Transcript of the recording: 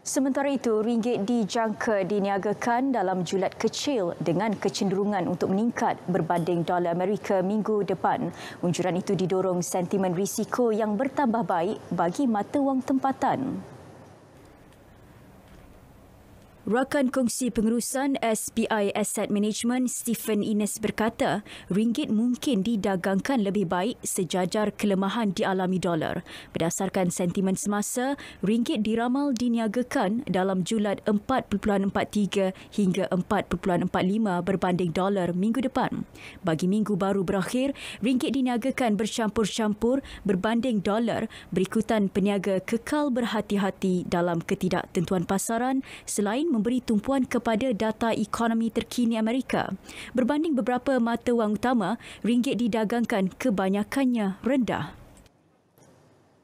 Sementara itu, ringgit dijangka diniagakan dalam julat kecil dengan kecenderungan untuk meningkat berbanding dolar Amerika minggu depan. Unjuran itu didorong sentimen risiko yang bertambah baik bagi mata wang tempatan. Rakan Kongsi Pengurusan SBI Asset Management Stephen Ines berkata, ringgit mungkin didagangkan lebih baik sejajar kelemahan dialami dolar. Berdasarkan sentimen semasa, ringgit diramal diniagakan dalam julat 4.43 hingga 4.45 berbanding dolar minggu depan. Bagi minggu baru berakhir, ringgit diniagakan bercampur-campur berbanding dolar berikutan peniaga kekal berhati-hati dalam ketidaktentuan pasaran selain memberi tumpuan kepada data ekonomi terkini Amerika. Berbanding beberapa mata wang utama, ringgit didagangkan kebanyakannya rendah.